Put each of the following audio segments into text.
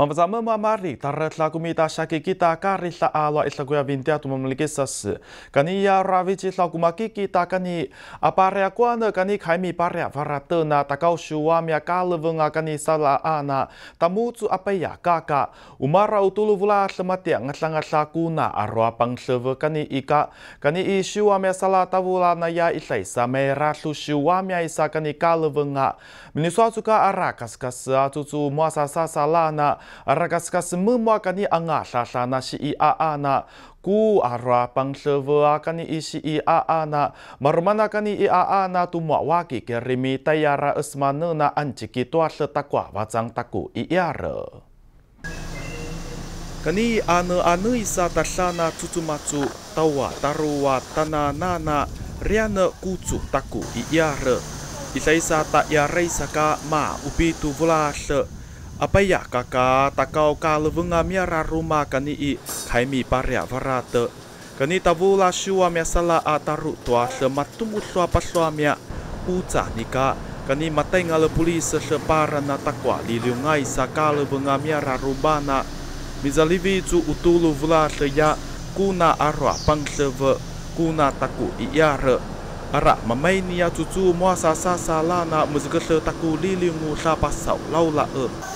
Mamazama mamari tarat la kumita shaki kita kari la alo isla kuya vintia tu mamliki. Kani ya ravici la kumaki kita kani aparea kuana kani kaimi parea varata na takau shuwa mia kalevunga kani sala ana tamutu apaya kaka umara utulu vula sematia ngatlanga la kuna arwa pang seve kani ika kani i shuwa mia sala tavula na ya isla isa mera su shuwa mia isa kani kalevunga. Miniswa suka arakas kas atutu muasa sasalana arakaskasmemoa kani angadadana si i a ana ko aroa pangdefe akani isi i a ana maromanakani i aana tomoa wakikirimitayara esmanena ancikitoade takowa facang tako i iyare kanii aneaneysa tadana cocomaco tawwa tarowa tananana. Riyane koco tako i iyare idaysa ta iaraysa ka maopito folade apa ya kaka takau kalevunga miara rumah kani i kaimi paria varate. Kani tabula shua mia sala ataru tua sematum usua pasua mia uca nika. Kani matai ngale polisi separa na takwa liliungai sakale bunga miara rubana mizalivi tu utulu vula ya kuna arwa pangseve kuna taku iare. Ara mamai nia cucu muasa sasa lana muzgese taku liliungu sa pasau laula e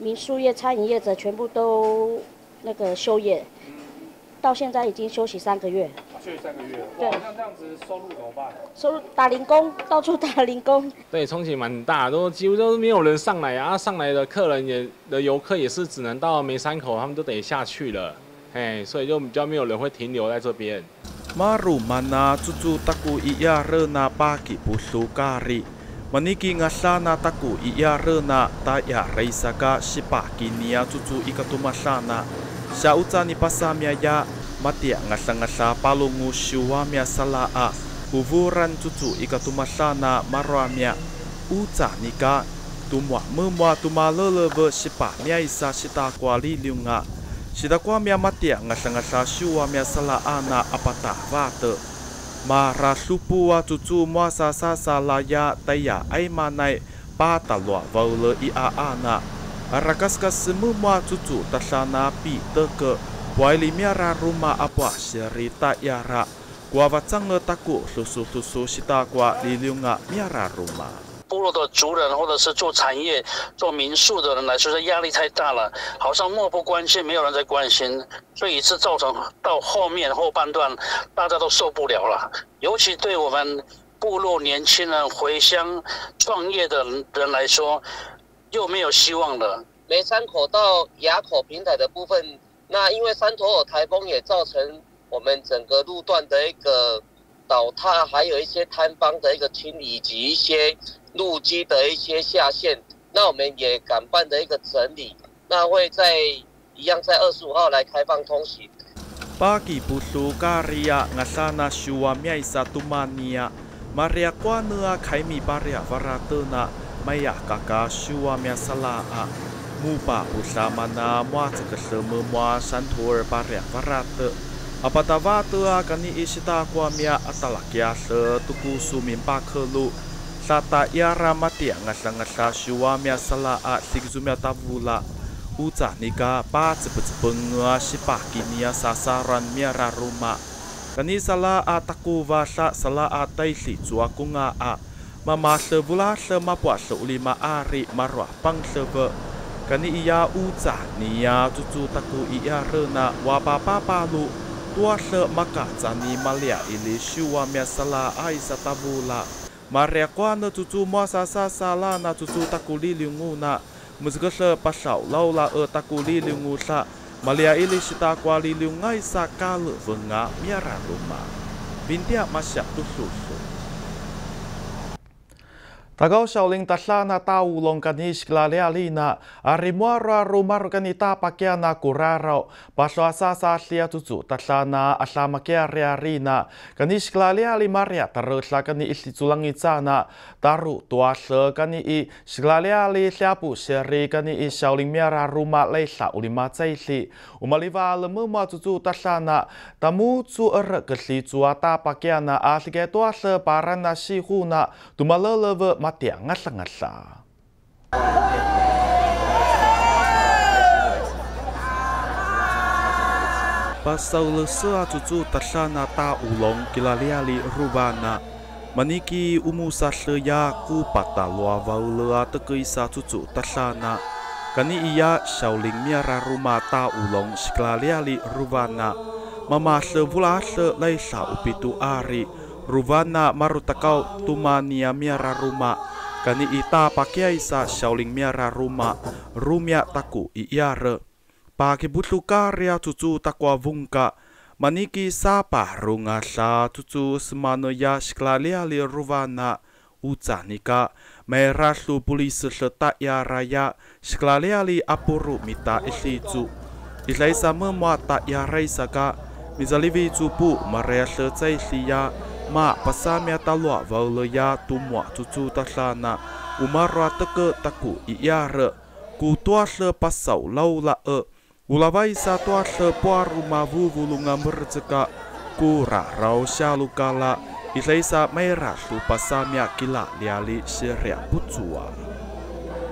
民宿业餐饮业者全部都那个休业到现在已经休息三个月。去三个月。对，像这样子收入怎么办？收入打零工，到处打零工。对，冲击蛮大，都几乎都是没有人上来啊，上来的客人也的游客也是只能到梅山口，他们都得下去了，哎，所以就比较没有人会停留在这边。Matia ngasa-ngasa palungu shuwamya salaa. Kuvuran cucu ikatumasana maramya. Uca nika tumwa memwa tumaleleve sipa mya isa sita kwa liliunga. Sida kwa mia matia ngasa-ngasa shua mia sala ana apata vate. Mara supu wa tutu muasa sasa laya taya ai manai pata lua vaule i a ana. Arakaska semua tutu tasana pi teke. Waili miara rumah apa serita yara. Gua vatsange taku susu-susu sita kwa liliunga miara rumah. 部落的族人或者是做产业、做民宿的人来说，这压力太大了，好像漠不关心，没有人在关心，所以以致造成到后面后半段大家都受不了了。尤其对我们部落年轻人回乡创业的人来说，又没有希望了。梅山口到垭口平台的部分，那因为山头有台风，也造成我们整个路段的一个倒塌，还有一些摊方的一个清理，以及一些路基的一些下线。那我们也赶办的一个整理，那会在一样在二十五号来开放通行。Pagi pusu karya ngasana shua miai satu mania. Maria kwanua kaimi paria varatena maya kaka shua mia salaa. Mupa usama na mua sekeseme mua santur paria varate. Apata vatua kani isita kwa mia atalakia se tuku sumin pakelu. Sata iara matia ngasa-ngasa shua mia salaa sigzumia tavula. Uca nika pa cepet-cepet sipaki nia sasaran miara rumah. Kani sala a taku vasa sala a taisi cua kunga a. Mama sebula semapua seulima ari marwa pang sebe. Kani iya uca nia cucu taku iya rena wapapa palu. Tua se maka cani malia ili shua mia sala a isa tabula. Maria kwana cucu masa sasala na cucu taku liliunguna. Muzgasa pasau laula e taku liliungu sa Malia ili sita kwa liliungai sa kale venga miara rumah Bintia masya tususu Tagaw siawling tasla na taulong kanis klaliali na arimuara rumaru kanita pakya na kuraraw paslo asa sa aslia tutu tasla na asama kya reari na kanis klaliali maria tarusla kani isi tulangi na taru tuasle kani i klaliali siapu seri kani i siawling miara rumah leisa ulima tsaisi umaliva lemu ma tutu tasla na tamu tu er kesi tuata pakya na asike tuasle parana sihu na tumaleleve matia ngasa-ngasa. Pasal lesa cucu tarsana ta ulong kilaliali rubana. Maniki umusa seya ku pata lua vaulea tekeisa cucu tarsana. Kani iya shauling miara rumah ta ulong sikilaliali rubana. Mama sevula se laisa upitu ari Ruvana marutakau tumania miara ruma. Kani ita pakai sa shauling miara ruma. Rumia taku iare. Pake butlu karya cucu takwa vungka maniki sapa runga sa cucu semano ya sklaliali ruvana. Ucanika meraslu polisi seta ya raya sklaliali apuru mita isicu Ilaisa memuata ya raisa ka mizalivi cupu maria setai siya ma pasamia talua vaula ya tumwa cucu taslana umarwa teke taku iare ku tuasle pasau laula e ulavai sa tuasle puaru mavu vulunga merceka ku rarau shalukala ilaisa merah su pasamia kila lali seria putua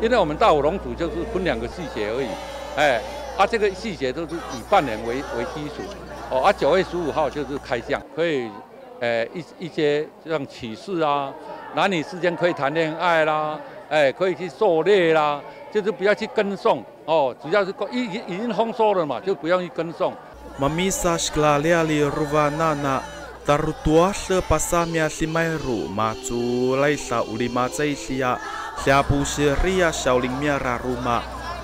因为我们大五龙组就是分两个细节而已，哎，啊，这个细节都是以半年为为基础，哦，啊，九月十五号就是开项，可以呃一一些像启示啊，男女之间可以谈恋爱啦，哎，可以去狩猎啦，就是不要去跟送哦，只要是已已已经丰收了嘛，就不用去跟送。Mamisa sklaliali ruvanana tarutua se pasamia simairu macu laisa ulima tsaisia siapu siria shauling miara ruma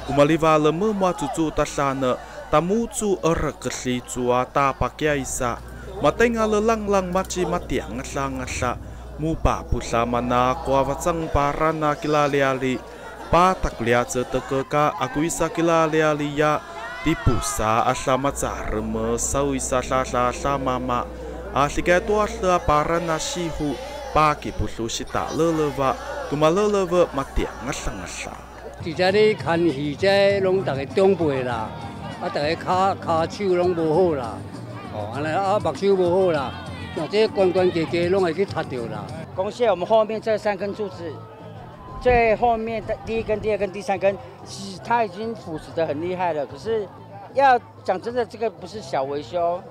umaliva lemu matu tu tasana tamu tu erkesi tua ta pakia isa mà tay ngà lơ lăng lăng mắt chi mắt tiệm ngắt sang ngắt sa mu bà bù sa mà na qua vật sang bà ra na kila lia li ba tắc lia chơ tơ cơ ca a quý sa kila lia li ya. Ti bù sa à a sa mà chả rơ mơ sau sa sa sa sa mà mà. A si cái tua sa à bà ra na si hu ba kỳ bù su si ta lơ lơ va tụi mà lơ lơ vợ mắt tiệm ngắt sang ngắt sa ti ra đi khăn hì chơi long tạc cái trung bồi la à tạc cái khá khá chiu long bù hô la 哦，安尼啊，目睭无好啦，像这关关节节拢会去塌着啦。贡献我们后面这三根柱子，最后面的第一根、第二根、第三根，其实它已经腐蚀的很厉害了。可是要讲真的，这个不是小维修，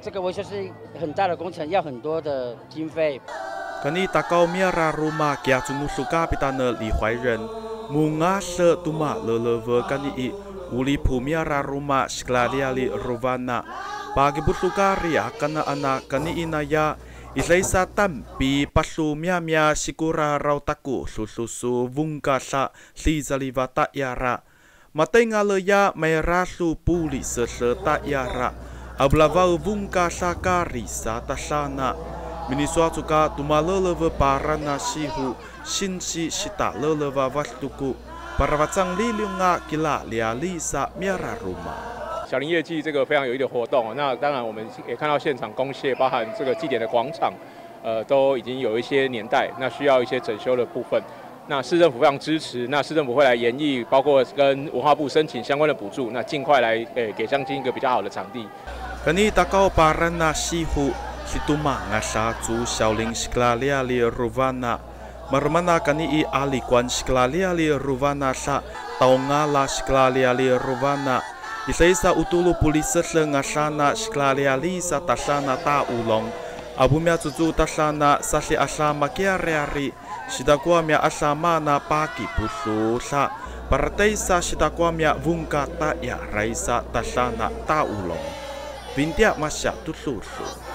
这个维修是很大的工程，要很多的经费。Kani takau miara rumah kia cumusu kapitana li huai ren munga se tuma leleve kani i uli pu miara rumah sklaliali rovana pagi busukari akana ana kani inaya Isaisa tampi pasu mia mia sikura rautaku sususu vungka sa lizaliva ta yara Matenga le ya may rasu puli sese ta yara Ablavau vungka sa kari sa tasana Minisuatuka tumaleleve para nasihu sinsi sita leleva vastuku Paravacang liliunga kila liali sa miara rumah 小林业绩这个非常有意义的活动啊！那当然我们也看到现场公廨，包含这个祭典的广场，呃，都已经有一些年代，那需要一些整修的部分。那市政府非常支持，那市政府会来研议，包括跟文化部申请相关的补助，那尽快来诶给将军一个比较好的场地。Isaisa utulu pulisa ngasana sklaliali sa tasana ta ulong. Abumia cucu tasana sasi asama kiareari Sidakua mia asama na paki pusu sa Partai sa sidakua mia vungka ta ya raisa tasana ta ulong. Vintia masya tususu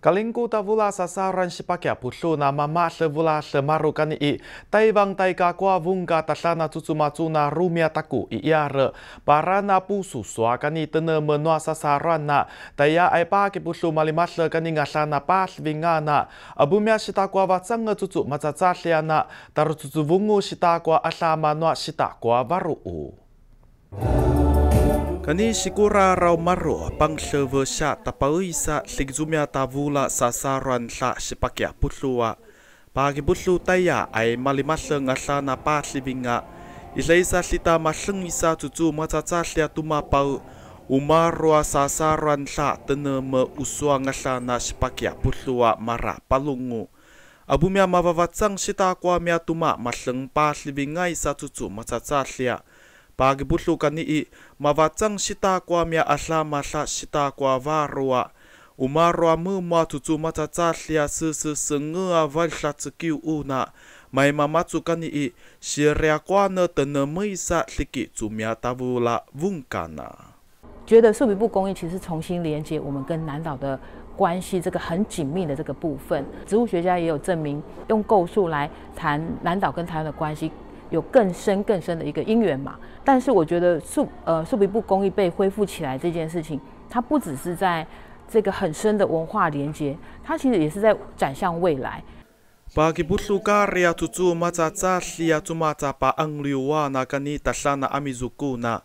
Kalinguta vulasa saaran sipakia putluna mamasle vulase marukani i taivang taika kwa vunga tasana tsutsumatsuna rumia taku i iară. Parana pusu soakani tână mănoasa saarana, taia ai pake putlu malimaslă kani ngasana pas vingana. Abumia și takua vatsangă tsutsu matsatsașleana, taru tsutsu vungu și takua asama noa și takua varu. Thank you. Kani sigura raw maro pang server sa tapawi sa sigzumya tavula sa saran sa sipakya putlua. Pagi putlu taya ay malimasa nga sana pa. Isa isa sita maseng isa tutu matsatsalya tumapau. Umarwa sa saran sa tene me uswa nga sana sipakya putlua mara palungu. Abumya mavavatsang sita kwa mya tuma maseng pa sivinga isa tutu matsatsalya. Pagi buslu kani i mavatsang sita kwa mia aslama sa sita kwa varua. Umarua mu mua tutu matatsalia sese sengua valsa tsekiu una. Mai mamatsu kani i sirea kwa ne tene meisa liki tsumia tavula vungkana. 觉得树皮部工艺其实重新连接我们跟南岛的关系，这个很紧密的这个部分，植物学家也有证明，用构树来谈南岛跟台湾的关系，有更深更深的一个因缘嘛。但是我觉得树呃树皮布工艺被恢复起来这件事情，它不只是在这个很深的文化连接，它其实也是在展向未来。Pagi buslu karya tutu maca casia tumaca pa ang liwana kani tasana amizukuna.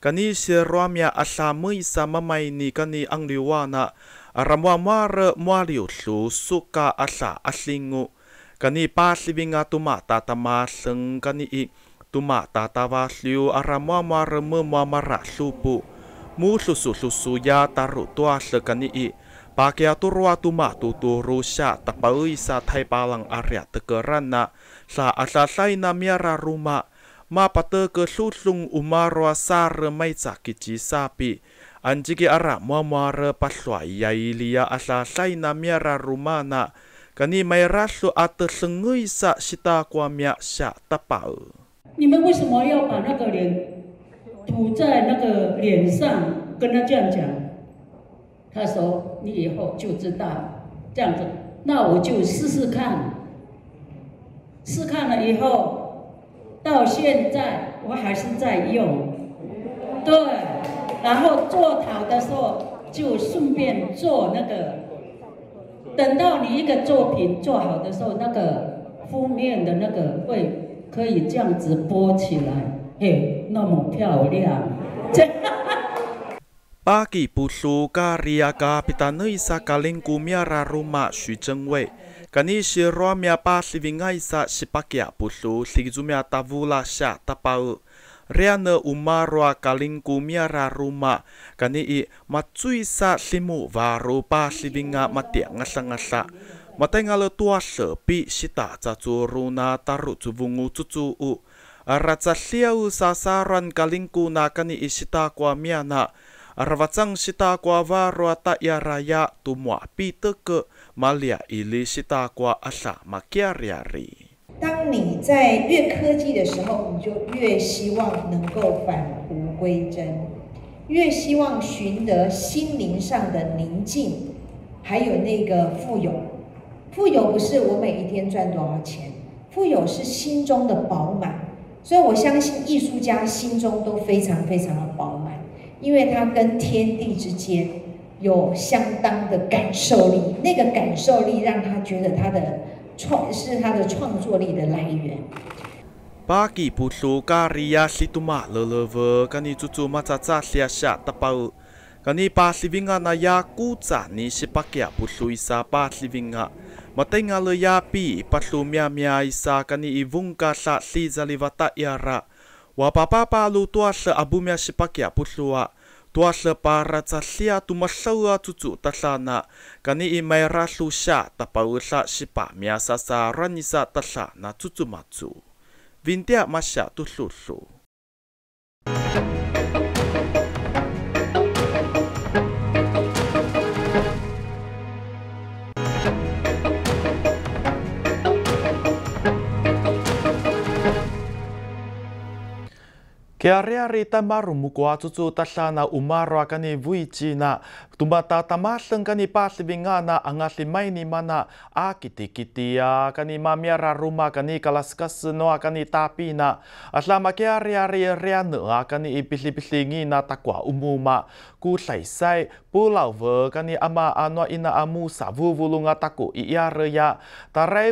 Kani si ruamia asamui sama maini kani ang liwana. Aramwa mara mwaliu su suka asa aslingu. kani padifinga tomata tamadeng kanii tomata tafadiw aramowamoware memowa maradopo modosodosoya taro toade kani i pakiyatorowa tomatotorosiya tapaeysa taypalang aria tekeranna da adadaina miararoma mapateke dodong o maroa sare maicaki cisapi anciki aramoamoware paloayayliya adaday na miararomana kani mai rasu ate sengui sa sita kwa mia sa tapau 你们为什么要把那个脸涂在那个脸上？跟他这样讲，他说：“你以后就知道这样子。”那我就试试看。试看了以后，到现在我还是在用。对，然后做好的时候就顺便做那个。等到你一个作品做好的时候，那个封面的那个会可以这样子拨起来，嘿，那么漂亮。这。Pagi pusu karya Kapita Nisa Kalingku Miara rumah Xu Zhengwei. Kani si ruamia pa sivingai sa sipakia pusu sigzumia tavula sya tapau. Riana umarua kalingku miara ruma Kani i matsui sa simu varu pa sivinga matia ngasa-ngasa. Matai ngalo tua sepi sita cacuruna taru cuvungu cucu u. Ratsa liau sasaran kalingku na kani sita kwa miana. Aravatsang sita kwa varua ta ya raya tumwa piteke malia ili sita kwa asa makiariari. 当你在越科技的时候，你就越希望能够返璞归真，越希望寻得心灵上的宁静，还有那个富有。富有不是我每一天赚多少钱，富有是心中的饱满。所以我相信艺术家心中都非常非常的饱满。因为它跟天地之间有相当的感受力，那个感受力让他觉得他的创是他的创作力的来源。 Pagi pusu karya situma leleve kani cucu macaca sia sia tapau kani pasivinga na ya kuca ni sipakia pusu isa pasivinga matenga le ya pi pasu mia mia isa kani ivungka sa si zalivata yara wa papa palu tua se abumia sipakia pusua tua hle para cha hlia tu ma hlawa chu chu ta hlana kani i mai ra hlu sha ta pau hla sipa mia sa sa rani sa ta hla na chu chu ma chu vintia ma sha tu hlu hlu Kia rea re ta maru muko atutu ta umaro akane vui china Tumata tamaseng kani pasibingana angasli mai ni mana. A kiti kiti ya kani mamiara rumah kani kalaskas noa kani tapi na aslama ke ari riana kani ipisi pisingi na takwa umuma. Ku sai sai pulau ve kani ama anwa ina amu savu vulunga taku i ya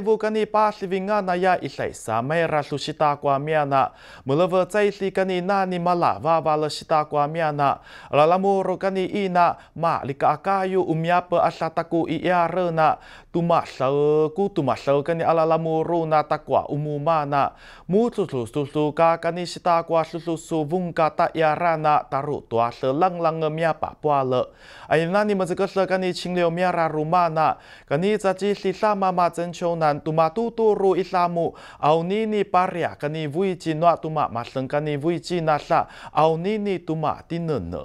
vu kani pasibingana ya isai sa mai rasu sita kwa miana. Mulava tsai si kani nani mala va vala sita kwa miana lalamuro kani ina ma lika akayo o miyape ada tako i iarena tomalae ko tomalaekani alalamoro na takoa omomana mododododoka kani sitakoa dodoso vongka ta iarana tarotoade langlange miyapa poale ainani macekede kani cingriw miararomana kani cacidida mamacancionan tomatotoro idamo awnini pariya kanii foici noa tomamadeng kanii foicinada awnini tomatinene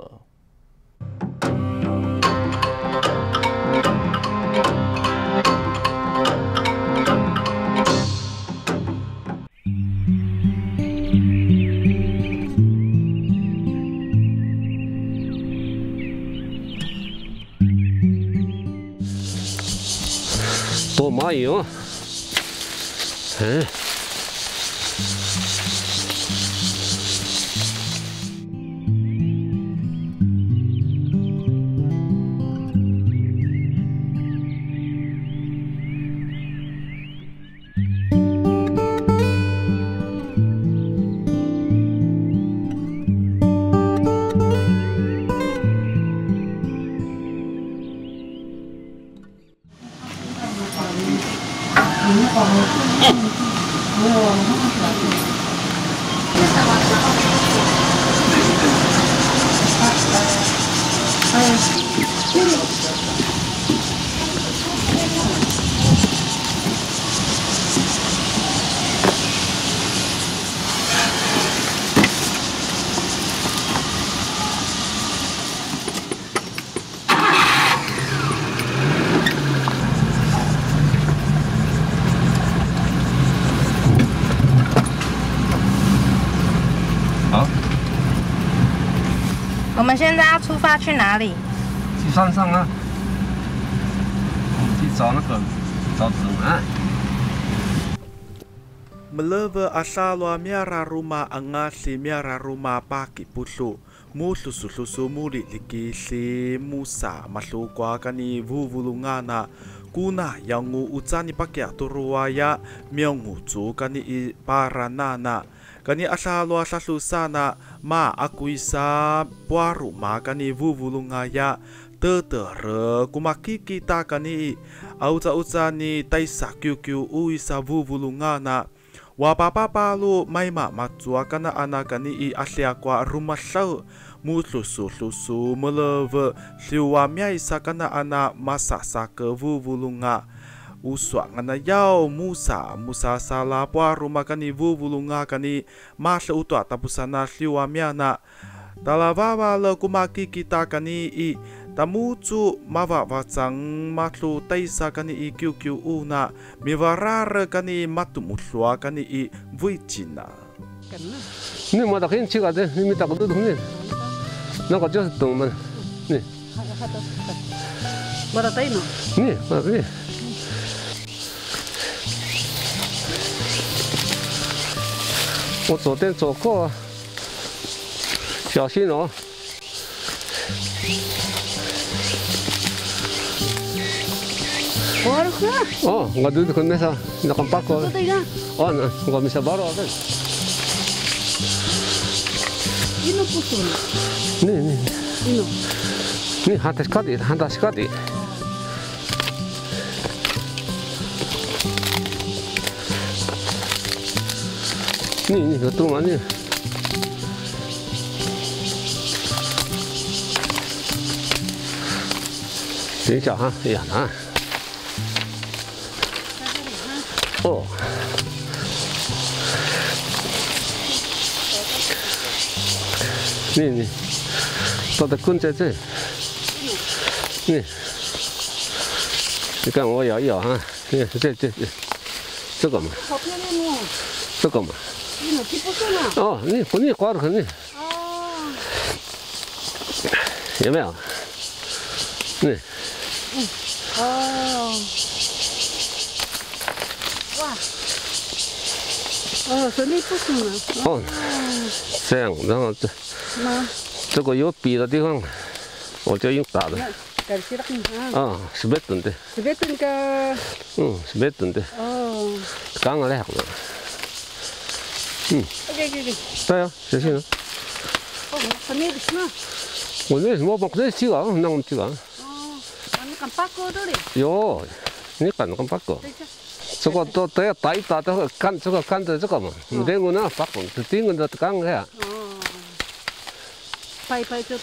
哦蚂蚁哦。嗯现在要出发去哪里？去山上啊，去找那个找指南。 Meleva asalwa miara ruma angasi miara ruma paki pusu musu susu muli liki si musa masu kwa kani vuvulungana kuna yangu utsani pakia turuaya miongu tu kani i paranana Kani asalwa sasusana ma akuisa puaru ma kani vuvulungaya tetere kumakiki ta kani auta utsani taisa kyu kyu uisa vuvulungana Wapapapalo may mamatua kana anakani i asya kwa rumasau mutlusu lusu meleve siwa miai sakana ana masasa ke vuvulunga uswa ngana yau musa. Musa sala pua rumah kani vu vulunga kani masla utwa tapusana sliwa miana. Talavawa le kumaki kita kani i tamu chu mawa wachang matlu taisa kani i kyu kyu una. Miwarar kani matumutlwa kani i vuichina. Ni mata khin chiga de ni mita kudu dhumne na ka jos tong man ni mata taino ni mata ni 我昨天走过，小心龙。我的哥。哦，我都是昆明上，那个。哦，我们是八了。你那。你你。那。你喊他去干的，喊他去干的。你你说动了你等一下哈哎呀啊哦。你你。把它棍在这？里你看我咬一咬啊这个是这这这个嘛。好漂亮哦。这个嘛。 亮哦。这个嘛。 Ino, kipuso na. 哦，你你刮的很呢，哦。有没有？ 네. 응. 어. 와. 어, 손이 부수네. 어, 这样，然后这那这个有笔的地方，我就用打的。 갈치락 아. 아, 10몇 던데. 그랬으니까 응, 10몇 던데. 어. 강을 해 嗯。对呀，谁信呢？我那什么不是几个，那我们几个。有，你干干八个。这个都都要打一打，这个干这个干的这个嘛，你这个那八个，这第一个都干个呀。哦。掰掰就。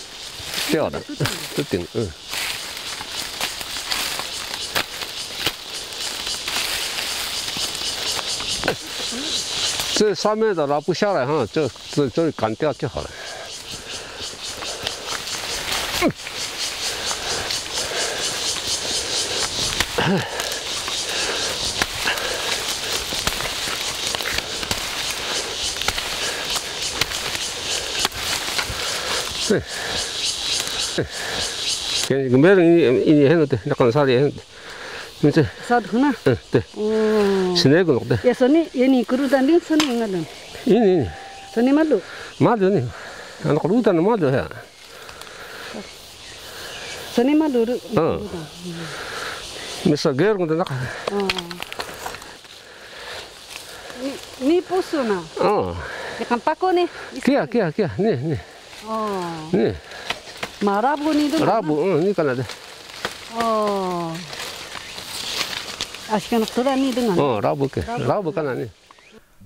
掉了，就顶，嗯。这上面的拉不下来哈，这这这里干掉就好了。对，对，给个没人一年很多的，那干啥的 Nse. Ya ini kuru. Ini ini. Soni nih. Ya. Misa. ini kan nih. Kia kia kia nih nih. Oh. Nih. Rabu nih itu. Rabu, ini kan ada. Oh. Oh,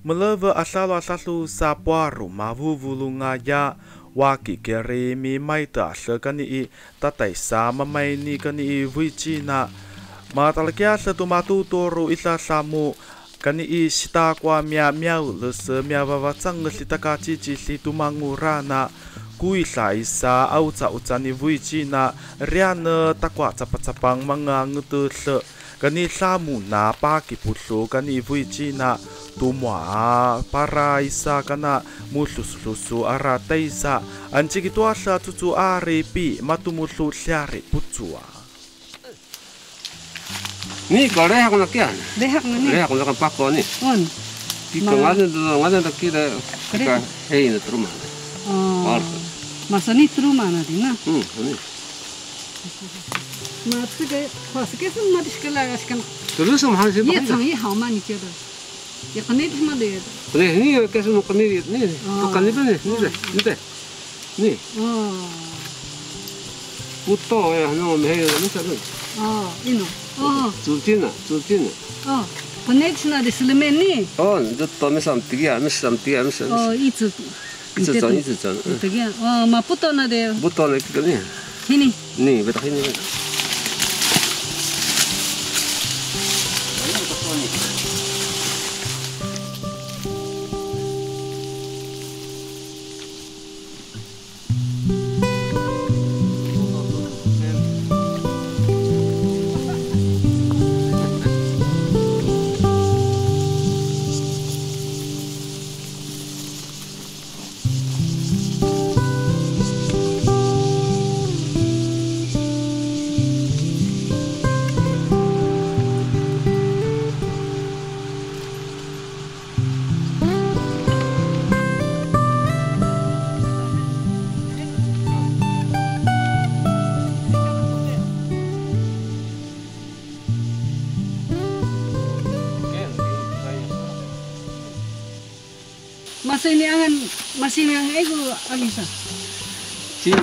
Melava asalo asalo sa puaru mavu vulunga ya. Waki keri mi mai ta sekani i. Tatai sa mamai kani i vici na matalkia setu matu toru isa samu. Kani i sita kwa mia mia ulus mia vava tsang sita kaci cici tu mangura na kui sa isa au tsa utani vici na riana takwa tsapa tsapang mangang tu se. kan ni na pa ki putlu kan ni vui chi na tu mwa para isa kana mu lu lu su ara taisa an chi ki to tla tu tu are pi ma tu mu lu tla re putua ni ko re ha ko na kya ni. Re ha ko ka ni? On. Ti ko ngade ngade ta ki da ka hei na truma ah ma sa ni truma na. Di na mm 嘛，这个或是个什么的，是个那个是个。这是什么？是也长一行嘛？你觉得？也可能什么的？不对，你要干什么？可能你不干那边的，你的，你的，你。哦。不到呀，那我们还有那啥子？哦，你呢？哦。租金呢？租金呢？哦。本来去那里是了没呢？哦，你这到没上地呀？没上地呀？没上。哦，一直。一直转，一直转。对呀，哦，嘛不到那的。不到那个呢？嘿呢？你不到嘿呢？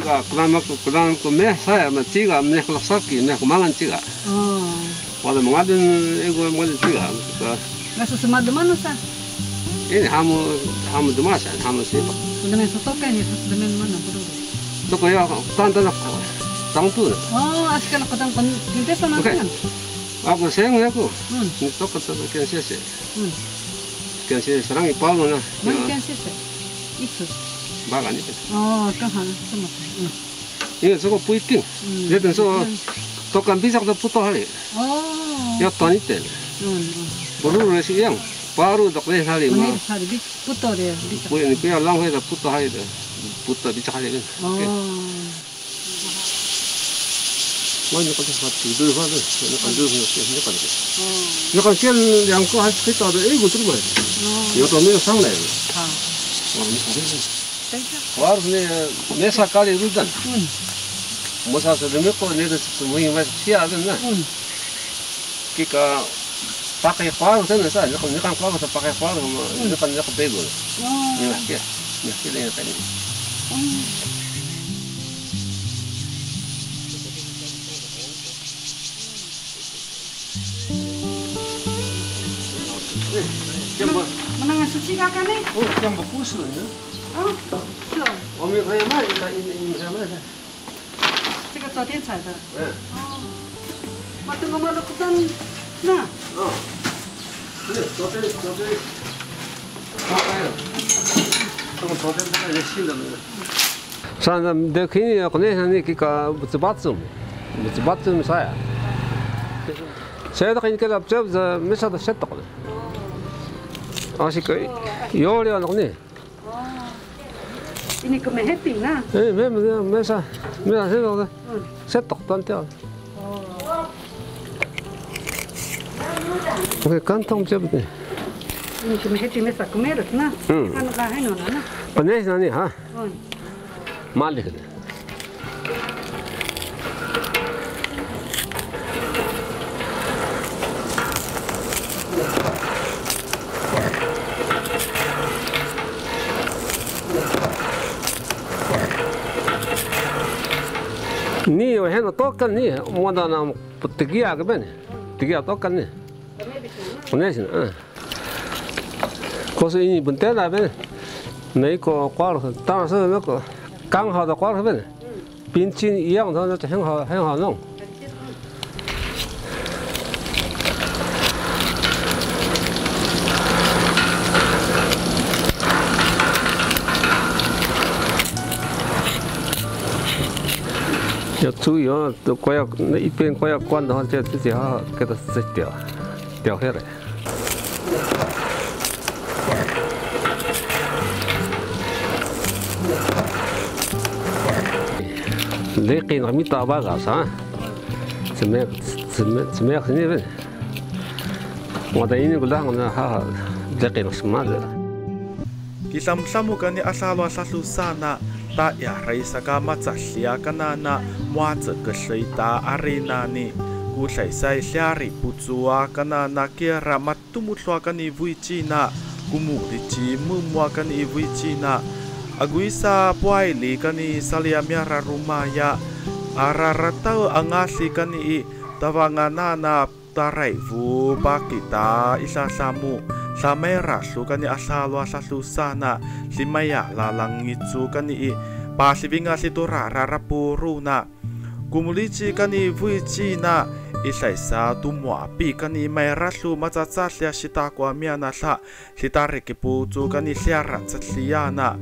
ka kurama ku kurama ku me tiga me khlak sa ki me kumangan tiga oh wala mangadin ego mangadin tiga ka nasu sama demanu sa ini hamu hamu demasa hamu sipa nih sotoka ini demen mana bro toko ya tan tan tang tu oh askal ko tang kon kinte sa aku sayang ya aku hmm. toko toko kensi se hmm. kensi serang ipal mana mana kensi itu 哦，刚好这么嗯，因为这个不一定，嗯，有点说，多干比上都不到哈里，哦，要短一点，嗯，不如那，里嘛，里不的，不要不要浪费的不多哈里的，不多比较的，哦，我你刚才说几朵花？看这个，看这个，哦，你看两个还可以找到，哎，我这个，有的没有上来，好，我们看这个。Varusne ne sakali rudan. Masa sedemi ko ne das semui mas sia den na. Kika pakai paru sen sa ne kan ne kan paru sa pakai paru ma ne kan não ko bego. Ne na kia. Ne kia ne kan. Menang asup kakak nih? Oh, yang bagus loh ya. 我们可以卖一袋，一袋，一袋卖的。这个昨天采的。嗯。哦，那等我们录个单，呐。嗯。对，昨天，昨天。发开，这个昨天发来的了。那个呢？那个八种？不七八种是。啥呀？现在？我看你他个不子，没啥得的可能。哦。啊，这个，要的那个呢？Ini mehetina. Eh, mesmo, mesmo, mesmo, se on. Se tohtan te on. Porque canta um tempo. Ini meheti mesa comer, na. Ana rahaino na. Panes na ni, ha. Malik. hen tokan ni moda nam tigia ke ben tigia tokan ni. Kone sin ah eh. ini benten la ben nei ko kwar tang se na ko. Kang ben bin qin yi yang de hen nong. 야 주요 또 거야 이편 거야 관도 한 제지 아 그다 쓰지야 대화해래 레긴 아미 따바가사 스메 스메 스메 흔이베 와다이니 골랑나 하 레긴 스마드 디삼 사무가니 아살와 사수사나 kana na muatsa ka ta arena ni ku sai sai hliari putsua kana na kiara matumutlwa kani vuichina kumuli chi mumwa kani vuichina aguisa puaili kani salia miara rumaya araratau angasli kani i tavangana na taraivu pakita isa samu samera su kani asalo asalu sana limaya lalangitsu kani i. Pasivinga situra rarapuru na. Kumulichi kani vuichi na. Isaisa tumuapi kani mai rasu matsatsalya sitako amiana sa. Litari kiputu kani liara tsatliana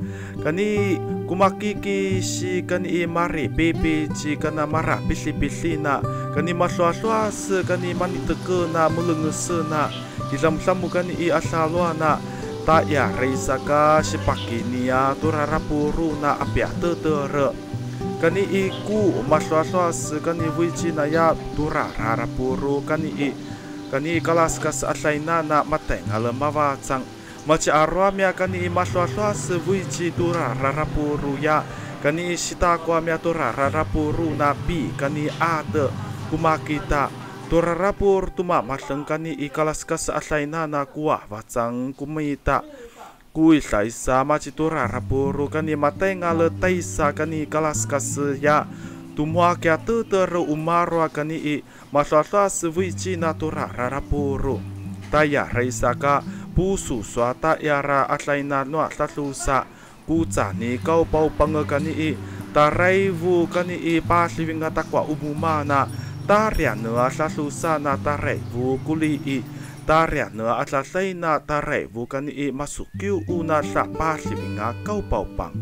kani kumakiki si kani i mari chi kana mara pili pilina kani masluasluas kani manitekena mulungesena ilamlamu kani i asaluana ta ya reisa ka sipakinia turarapuru na apia tetere. Kani i ku masluasluas kani wichi na ya tura rarapuru kani i kani i kalaskas aslaina na matenga lemawa cang maci arwa mia kani i masluasluas wichi tura rarapuru ya. Kani i sita kwa mia tura rarapuru na pi kani ate kumakita Turarapur tuma matlengkani i kalaskas aslaina na kuah wacang kumita kui maci turarapuru kani matenga le taisa kani kalaskas ya tumua kia tetere umarwa kani i maslasla sevici na turarapuru taya reisaka pusu swata yara aslaina no kuca ni kau pau pangakani i taraivu kani i paslivinga takwa umumana Tariana sa susa na tarai vukuli i Tariana asa sei na tarai vukani i masukiu una sa pasivinga kau paupang.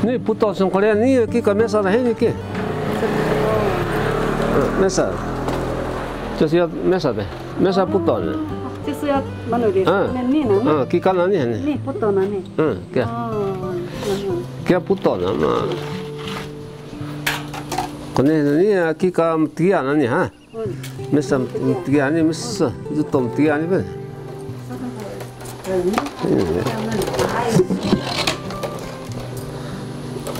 Ni puto sun korea ni ki kamesa na heni ki. Mesa. Josi ya mesa be. Mesa puto ne. Josi ya manu de. Ni na. Ah, ki kana ni ne. Ni puto na ni. Kia. Oh, kia puto na ma. Quando é aqui cá metia não é, ha? Mas a metia não é, mas isso é tão metia não é?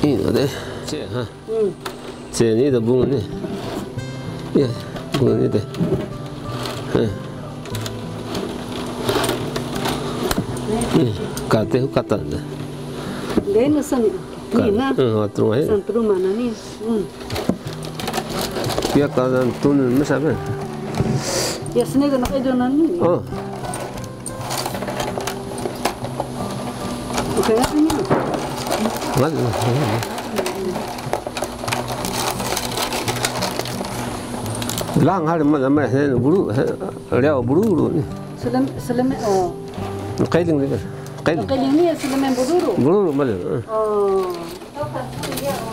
Isso é, cê, ha? Cê, nem da bunda, né? É, bunda nem da, hein? Cadê o catar? Lê no santo, não? Santo, mano, santo, mano, não é? San ni na. Eh, terus eh. San tru mana ni. Hmm. Dia kata tun mesa ben. Ya sini kan nak edo nani. Oh. Bukan apa ni. Lagi. Lang har man ma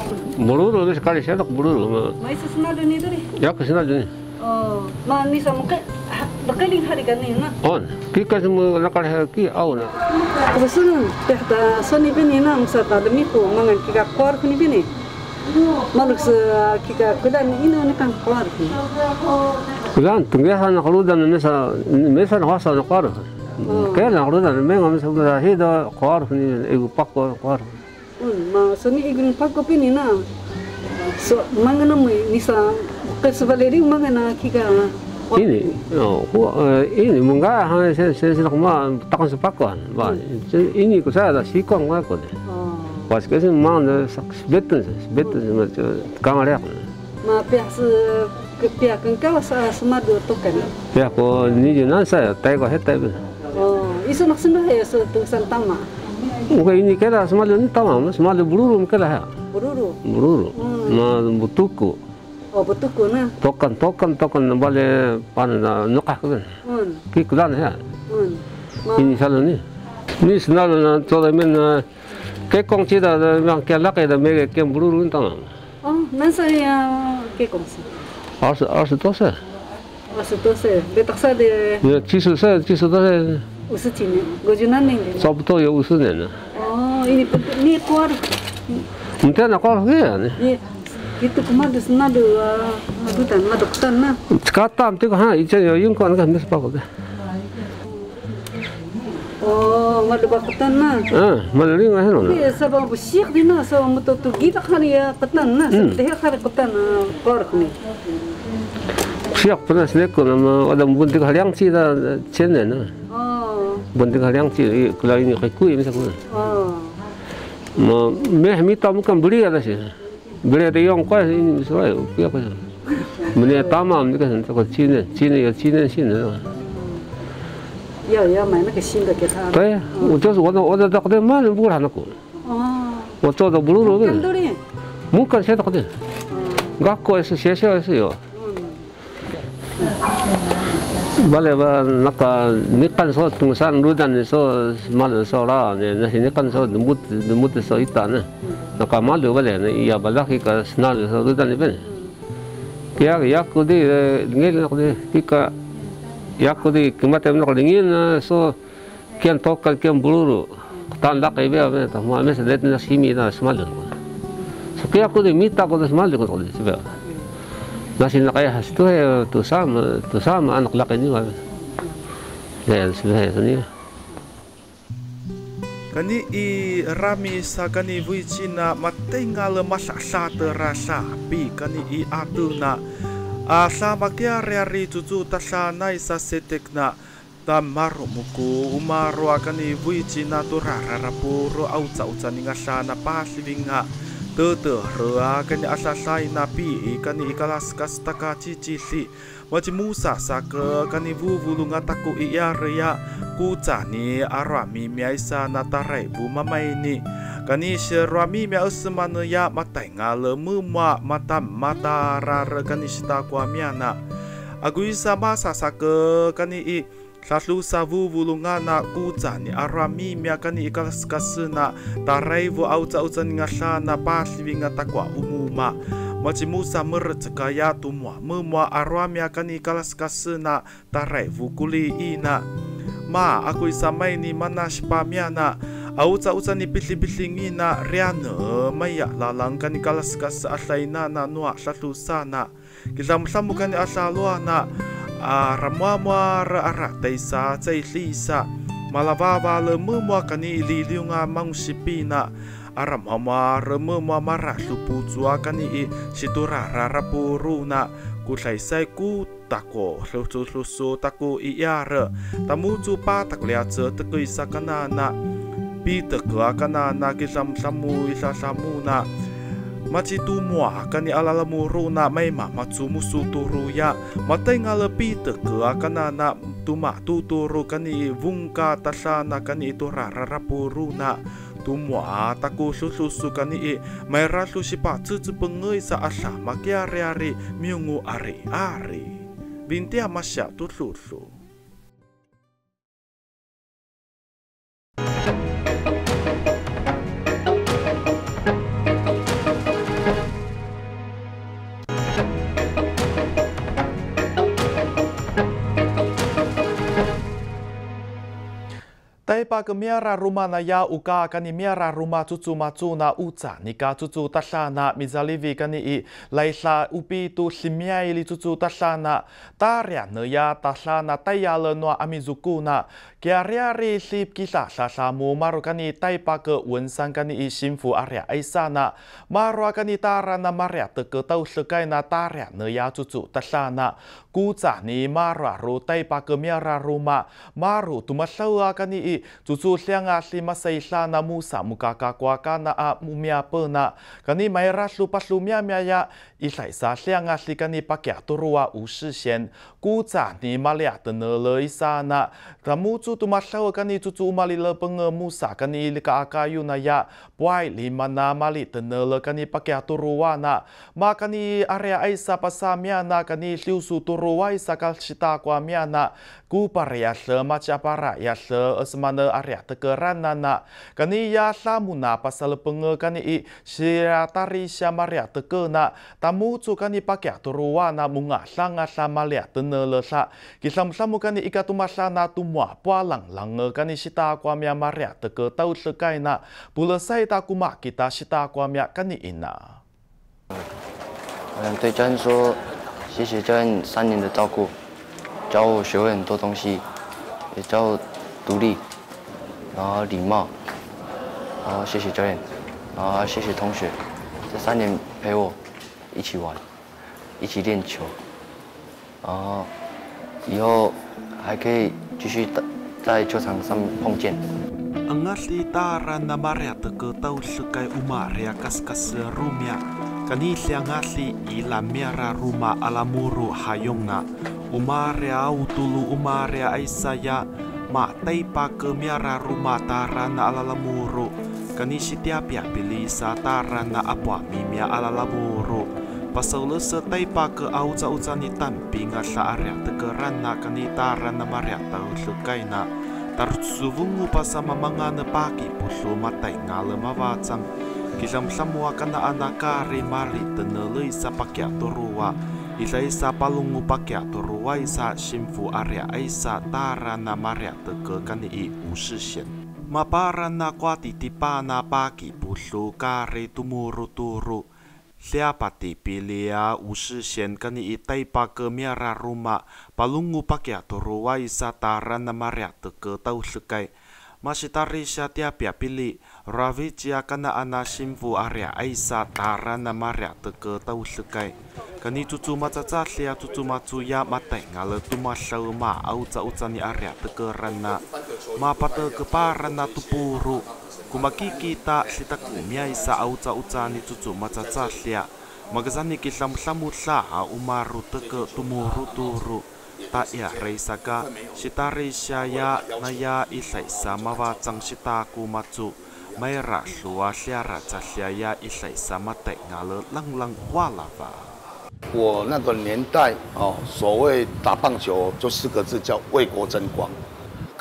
hen buru leo buru ni. Selam selam oh. Qailing ni. Qailing. Kali ni selam bodoro. Buru mal. Oh. Buru ni sekali saya tak buru ma. Mai sesna ni dari. Ya kesina ni. Oh. Ma ni sama ke bakaling hari kan ni na. On. Kika semua nakal ki au na. Kebetulan tehta soni bini na masa tak demi ko mangan kika kuar kuni bini. Maluk se kika kudan ina ni kan kuar kuni. Kudan tunggu sana kalau dan mesa mesa hasa na kuar. Kaya na kalau dan menga mesa kuda hida kuar ni ibu pakko kuar. Un ma soni igun pakko bini na. So mangana mo nisa kesevaleri mangana kika Ini, oh, ini munggah ha saya saya saya kuma takkan sepakuan. Ba, ini ko saya dah sikong wa ko. Pas ke sen mang de betul betul macam kang lek. Ma pihak ke pihak kan kau sa semadu tokan. Ya ko ni je nan saya tai ko hetai. Oh, isu nak sendah ya se tulisan Muka ini kira semalu ni tamam, semalu bururu kira ha. Bururu. Bururu. Ma butuku. Oh, betul ko na. Tokan tokan tokan bale pan na nukah ko. Un. Ki kudan ha. Un. Ini salah ni. Ni senalu na toda men na ke kong da yang ke lak da me ke bururu tamam. Oh, nan saya ke kongsi. Arse arse tosa. Asu to se betak sa de Ya cisu sa cisu tosa. usu cini. Gojunan ning. Sabto ya usu ne. Oh, ini ni kuar. Mungkin nak kau ya ni. Itu ke mana senadu adutan madok na. Sekarang tu ha, itu ya yung kau nak mes pakot. Oh, madok ketan na. Ah, mana ni ngah no. Ni sabang bersih di na so mutu tu kita kali ya ketan na. Teh kali ketan kuar ni. Siap pernah selek ko nama ada buntik haliang ci da chen ne na Oh. Buntik haliang ci kalau ini kai kui misal ko. Oh. Ma meh mi tamu kan beli ada sih. Beli ada yang kau ini misal ayo kaya apa. Mene tamam ni kan tak Cina, Cina ya Cina sih ne. 要要买那个新的给他。对，我就是我的我的这个慢不然那个，哦。我做的不如路的，干多哩。木干写的的，学校也是学校也是有。 Bale ba naka ni kan so tungsan rudan so mal so la ne na ni kan so mut mut so ita ne. Naka mal bale ne ya bala ki ka snal so rudan ni ben kya ya ko di ngel ko di ka ya ko di kimate no ko ngin so kian tokal kian buluru tan la kai be be ta ma mes det na simi na smal so kya ko di mita ko smal ko ko tu sama anak laki ini lah ya sebenarnya ini kani i rami sa kani vui china matenga le masa sa terasa pi kani i atu na a sa makia reari cucu ta sa nai sa setek na ta maru muku. Umaru kani vui china tu rara puro au ca uca ninga sa na paslivinga Tete rea kani asasai napi kani ikalas kas taka cici si Waci musa sake kani vuvulu ngataku iya rea Kucani arami miaisa natarai bu mamaini. Kani serami mia usemana ya matai ngale mumwa mata mata rara kani sita kwa miana Aku isa masa sake kani i tlalu savu vulunga na kucani arami miakani ikaskasna taraivu auca ucani ngahla na paslivinga takwa umuma. Macimu samar cekaya tumwa. Memwa arwa miakani ikaskasna taraivu kuli ina. Ma aku isamai ni manas pamiana. Auca uca ni pitli-pitlingi na riane maya lalangkani kalaskas atlaina na nua tlalu sana. Kilamu-tlamukani atlaluana a ramua mua ra ara tei sa tei li sa. Ma la va va le mu mua ka ni li liu nga mang si pi a ramua mua ra mua ma ra pu ka ni i. Si tu ra ra ra pu ru na. Ku lai sai ku tako lu tu lu su tako i ya ra ta mu pa tak lea zhe te kui sa ka na na. Pi te kua ka na na ki lam lamu i sa lamu na. มาจิตูมัวกันีอาลาลมูรูนาไม่มามาจูมุสูตูรุยะมาเตงาลปีตะเกือกันนานาตุมาตูตูรุกันีวุงกาตาชานากันีตุรารารปูรูนาตุมัวตะกูสุสุสุกันีไม่รัสุชิปะจื้จืปงเงยสะอาสามาเกียรีอารีมิวงูอารีอารีบินเตียมาเสียตุสุสุ นิอีไลลาอุปีตุสิมียลิจุจูตัลานาตาเรียนยาตัลานาไตยาเลนัวอามิจุกูนาเกียรียรีลิบกิลาลาลามูมารุกันิไตปากวันสัง กันิอีชิมฟูอารียไอซานามารุกันิตารานามาเรียตะเกตาอุสกายนาตาเรียนยาจุจูตัลานากูจานีมารุไตปากเมีย Isai sa siya nga si kani pakya turuwa u si siyan. Ku ni malia tena le isa na. Tu ma kani zu zu umali le kani ili ka. Buai li ma kani pakya turuwa na. Ma area ay sa pasa kani siu su turuwa isa ka si ta kwa miya esmane area teke. Kani ya sa muna pasa kani i si ratari siya maria teke na cu kani pakai turuwa na munga sanga sama lia tenele sa kisam samu kani ikatu masana tumwa pualang lang kani sita kwa mia maria teke tau sekai na pula sai ta kuma kita sita kwa mia kani ina 嗯，对教练说，谢谢教练三年的照顾，教我学会很多东西，也教我独立。然后礼貌，然后谢谢教练，然后谢谢同学，这三年陪我 一起玩，一起练球，然后以后还可以继续在在球场上碰见。Angatli tara na maria teke tau sukai umaria kas kas rumia kani liangatli ila miara ruma alamuru hayongna umaria utulu umaria aisaya ma tai pa ke miara rumah tara na alala muru kani setiap ya pilih sa tara na apa mimia alala muru pasal se tai pa ke au za uza ni tamping sa area tekeran na kani tara na maria tau sukai na tar suvungu pasama mga na paki puso matay ngala mawacang kilam samua kana anakari mari tenelei sa pakya turuwa Isa isa palungu pakya turuwa isa shimfu area isa tara na maria teke kani i usisyen. Mapara na kwa titipa na paki pusu kare tumuru turu. Siapa tipilia usisyen kani i taipa ke miara rumah palungu pakya turuwa isa tara na maria teke tau sekai. Masitari siya tiapia pili Ravicia kana ana shimfu area aisa tara na maria teke tau sekai. Kani tutu macaca lia tutu macu ya matai ngale tu masau ma au ca uca ni area tekerana ma pate keparana tupuru 我那个年代哦，所谓打棒球就四个字叫为国争光。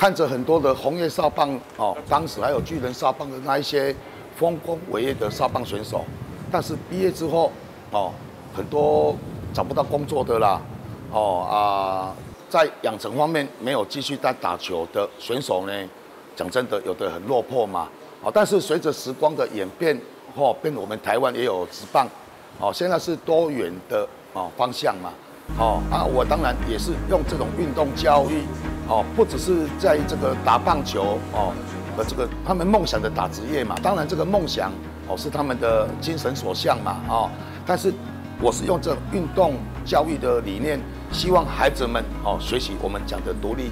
看着很多的红叶少棒哦，当时还有巨人少棒的那一些丰功伟业的少棒选手，但是毕业之后哦，很多找不到工作的啦，哦啊，在养成方面没有继续在打球的选手呢，讲真的，有的很落魄嘛，哦，但是随着时光的演变，哦，变我们台湾也有职棒，哦，现在是多元的哦方向嘛，哦啊，我当然也是用这种运动教育，哦，不只是在这个打棒球哦，和这个他们梦想的打职业嘛，当然这个梦想哦是他们的精神所向嘛，哦，但是我是用这运动教育的理念，希望孩子们哦学习我们讲的独立，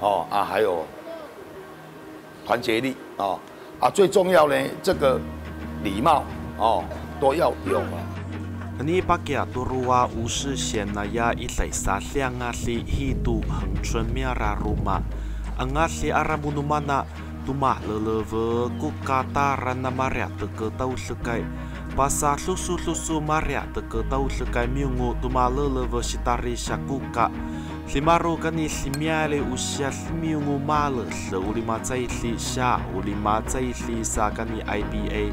哦啊还有团结力哦。啊，最重要呢，这个礼貌哦都要有啊。你把家都如啊五十线那呀一来撒两啊里一度恒春米拉鲁嘛，啊里阿拉木努曼那杜马勒勒沃古卡达然那马亚的个都是该。Pasa susu susu maria te ke tau sekai miungu tu malele ve sitari syakuka Limaru kani limiale usia limiungu male se uli macai li sya uli macai li sa kani IPA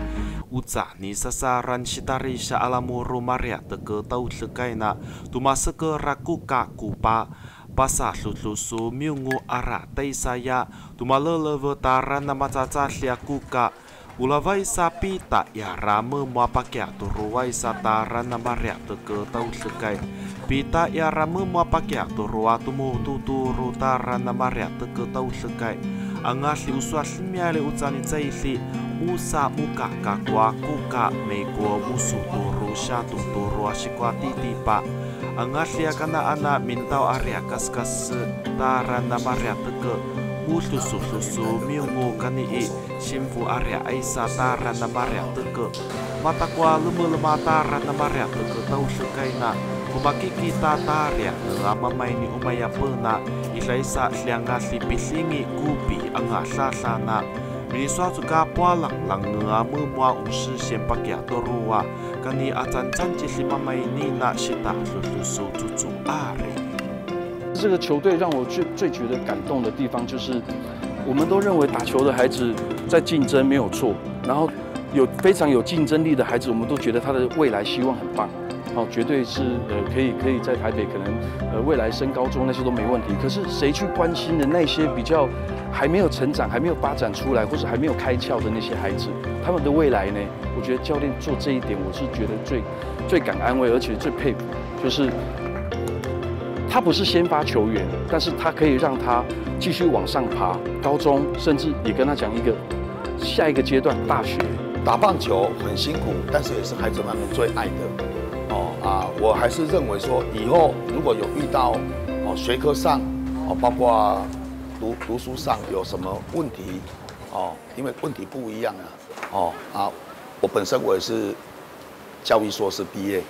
Uca ni sasaran sitari sya alamuru maria te ke tau sekai na tu maseke rakuka kupa Pasa susu miungu ara tei saya tu malele ve taran na macaca liakuka Ulavai sapi tak ya rame mua pakai turuai satara nama riak teke tau sekai. Pita ya rame mua pakai turua tumu tu turu tara nama riak teke tau sekai. Angasli uswa simiale ucani caili usa muka kakwa kuka mego musuh turu syatu turu asikwa titipa. Angasli akana ana mintau area kas kas tara nama riak teke usu susu su miungu kani i simfu area aisa tara na maria teke mata kwa lumu lema tara na maria teke tau sukai na kubaki kita taria ngama maini umaya pena 西沙香辣西比西尼古比昂啊莎莎娜米莉莎祖嘎波浪朗诺阿波波巫师先巴多鲁瓦格尼阿赞赞杰西巴美尼那西达叔叔叔祖祖阿里这个球队让我最最觉得感动的地方就是我们都认为打球的孩子在竞争没有错然后有非常有竞争力的孩子我们都觉得他的未来希望很棒。哦，绝对是呃可以可以在台北可能呃未来升高中那些都没问题。可是谁去关心的那些比较还没有成长、还没有发展出来，或者还没有开窍的那些孩子，他们的未来呢？我觉得教练做这一点，我是觉得最最感安慰，而且最佩服，就是。他不是先发球员，但是他可以让他继续往上爬，高中甚至也跟他讲一个下一个阶段大学打棒球很辛苦，但是也是孩子们最爱的。啊，我还是认为说以后如果有遇到哦学科上哦包括读读书上有什么问题哦，因为问题不一样啊。哦啊，我本身我也是教育硕士毕业。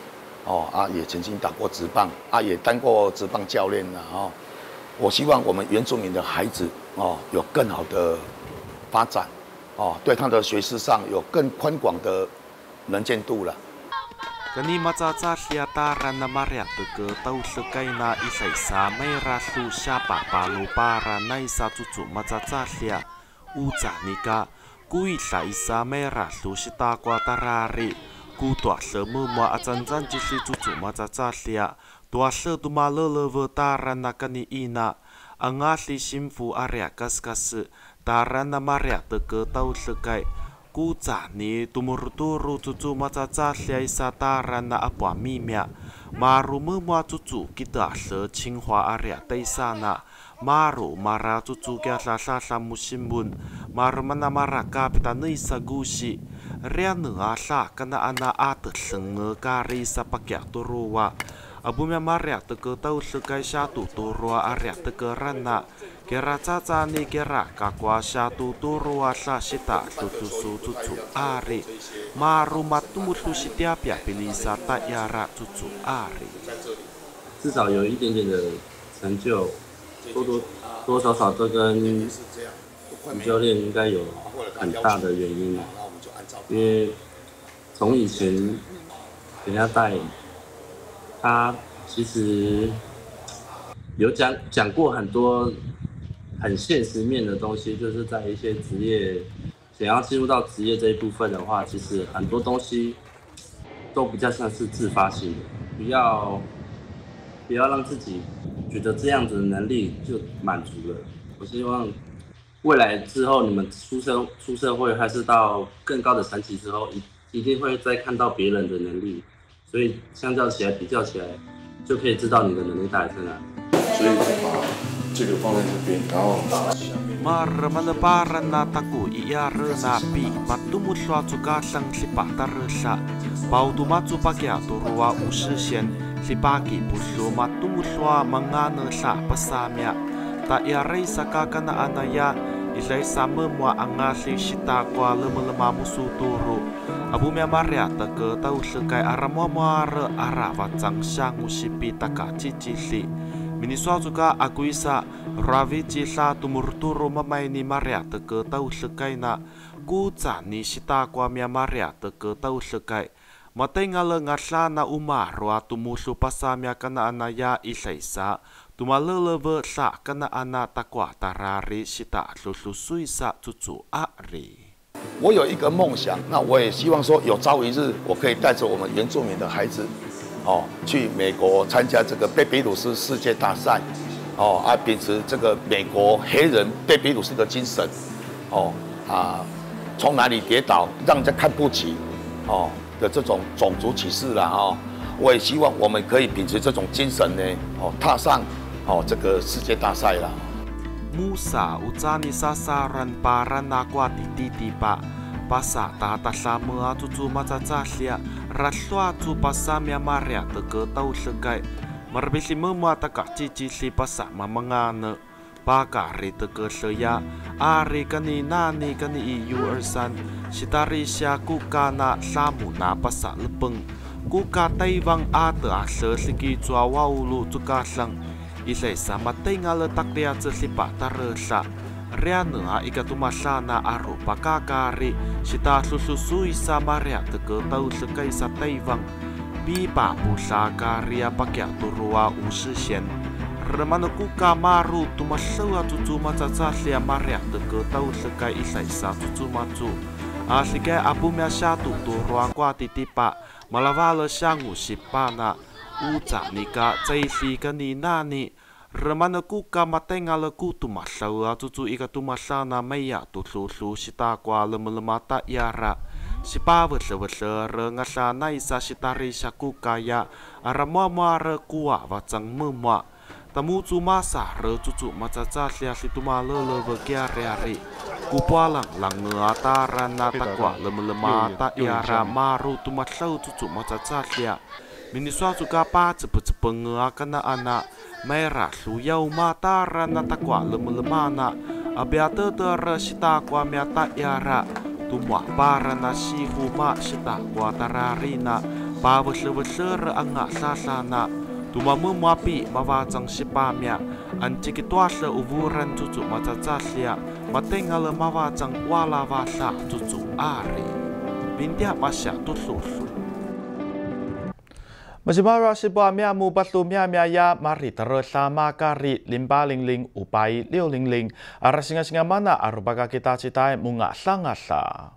哦啊，也曾经打过职棒啊，也当过职棒教练了哦。我希望我们原住民的孩子哦，有更好的发展哦，对他的学识上有更宽广的能见度了。Dani macacalia taran na mariatu ke tausu kaina isai sa mera su siapa palu para naisa cucu macacalia uca nika kui sa isa mera su sita kwa tarari ku tua se mumwa acanzan jisi cucu macacalia tua se tuma lelewe taran na kani ina angasi simfu area kaskas taran na mariatu ke tausu kai kocani tomorotoro cocomacacadiai sa tarana a poamimya maromemoa cocokiteade cinghoa a riataysana maromara cocokiadadada mosinbon maromanamaraka pitaneisa gosi riyaneala kana ana a telenge kariisa pakiatorowa apomiyamariateke taolekaysia to toroa a riateke rana. Kera cha cha ni kera ka kwa sha tu turuwa hla shita tu tu su tu tu ari maru matumu tu shitia pia pilisa ta yara tu tu ari 至少有一点点的成就，多多多少少都跟女教练应该有很大的原因。因为从以前人家带他，其实有讲讲过很多很现实面的东西，就是在一些职业想要进入到职业这一部分的话，其实很多东西都比较像是自发性的，不要不要让自己觉得这样子的能力就满足了。我希望未来之后你们出社出社会还是到更高的层级之后，一一定会再看到别人的能力，所以相较起来比较起来，就可以知道你的能力大概在哪。所以这个放在这边，然后。Marmanaparan na taku iara na pi matumutwa tsuka sang lipa tarasa pau tumatsu pakya turua usisien lipaki puslo matumutwa mangana sa pasamya ta iarai sakaka na anaya ilai sama mua angasli sita kwa lema-lema musu turu abu mia maria taka tau sekai aramua muara arava tsang syangu sipi taka cicili Miniswa Minisua juga aku isa ravi cila tumurturu mamai ni maria teke tau sekai na kuza ni sita kwa mia maria teke tau sekai Matay nga lang nga na umaro at tumuso pa sa mia kana anaya isa-isa tumaleleve sa kana ana takwa tarari sita lulusui sa cucu ari. 我有一个梦想，那我也希望说有朝一日我可以带着我们原住民的孩子哦，去美国参加这个贝比鲁斯世界大赛，哦，啊，秉持这个美国黑人贝比鲁斯的精神，哦，啊，从哪里跌倒让人家看不起，哦的这种种族歧视了哦，我也希望我们可以秉持这种精神呢，哦，踏上哦这个世界大赛了。Musa ucani sasaran para nakwa tititipa pasa tata sama tutu macacahlia raswa tu pasa mia maria teke tau segai marbisi memua taka cici si pasa mamangana pakari teke seya ari kani nani kani iyu ersan sitari sya kukana samu na pasa lepeng kuka taivang ate ase siki cua waulu cukasang isai sama tinggal letak dia cesipa taresa Riana a ika tumasana aro pakakari sita sususui sama ria teke tau sekai sa taivang. Pi papu sa karia pakya turua usisien remana kuka maru tumasawa tutu macaca sia maria teke tau sekai isai sa tutu macu Asike apu mea satu tu ruang kwa titipa malavala syangu sipana uca nika caisi kani nani Ramana ku ka matenga le ku tu masau a tutu ika tu masana meia tu su su sita kwa le melemata iara. Si pa wese wese re ngasa na isa sitari sa ku kaya ara mua re kuwa wacang memua. Tamu tu masa re tutu macaca sia si tu ma le le ve kia re ari. Ku pualang lang nge atara na takwa le melemata iara maru tu masau tutu macaca sia. Mini suatu kapa cepet-cepet nge akana anak mera su yau mata rana takwa lemelemana abiata tera sita kwa miata yara tumwa para na si huma sita kwa tararina pawa sebeser anga sasana tuma memapi mawacang sipamya anciki tuasa uvuran cucu macacasya matengal mawacang wala wasa cucu ari bintia masya tususu Majibara si bua mia mu batu mia mia ya mari terus sama kari limba ling ling upai liu ling ling. Ara singa singa mana arubaga kita citai munga sangasa.